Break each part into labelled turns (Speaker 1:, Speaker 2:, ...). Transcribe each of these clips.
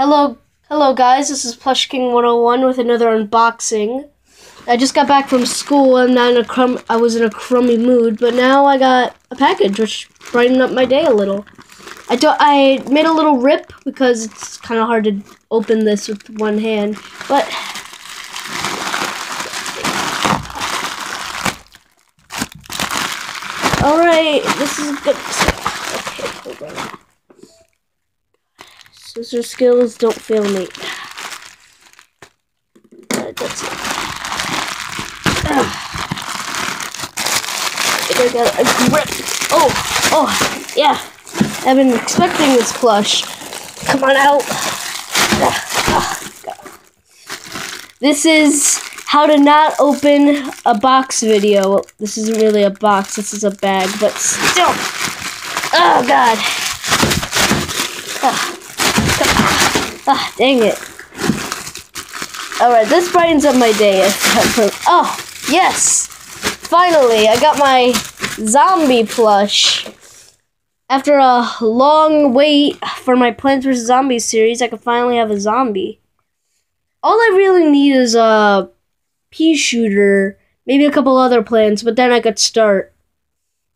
Speaker 1: Hello, hello guys. This is Plush King 101 with another unboxing. I just got back from school and not in a crumb. I was in a crummy mood, but now I got a package which brightened up my day a little. I do, I made a little rip because it's kind of hard to open this with one hand, but all right, this is good. Okay, hold on. Scissor skills, don't fail me. That's it. Ah. I got a grip. Oh, oh, yeah. I've been expecting this plush. Come on out. This is how to not open a box video. This isn't really a box, this is a bag, but still. Oh, God. Ah. Ah, dang it. Alright, this brightens up my day. Oh, yes! Finally, I got my zombie plush. After a long wait for my Plants vs. Zombies series, I could finally have a zombie. All I really need is a pea shooter, maybe a couple other plants, but then I could start.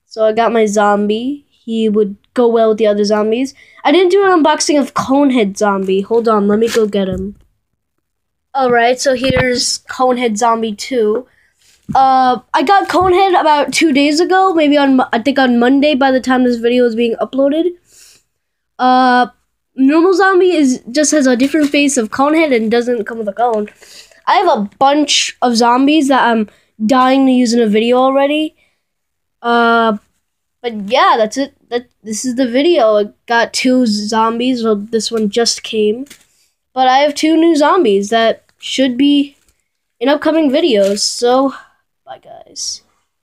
Speaker 1: So I got my zombie. He would go well with the other zombies. I didn't do an unboxing of Conehead Zombie. Hold on, let me go get him. Alright, so here's Conehead Zombie 2. Uh, I got Conehead about two days ago, maybe on, I think on Monday by the time this video is being uploaded. Uh, normal zombie is just has a different face of Conehead and doesn't come with a cone. I have a bunch of zombies that I'm dying to use in a video already. Uh, but yeah, that's it. That this is the video. I got two zombies. Well, this one just came, but I have two new zombies that should be in upcoming videos. So, bye guys.